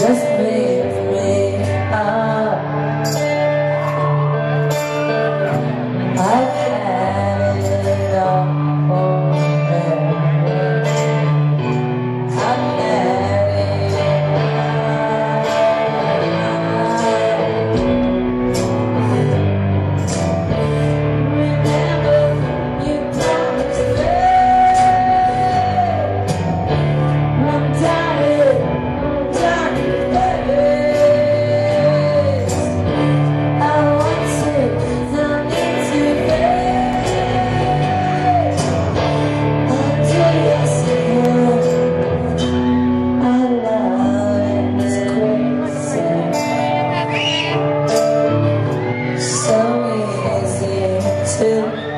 Just still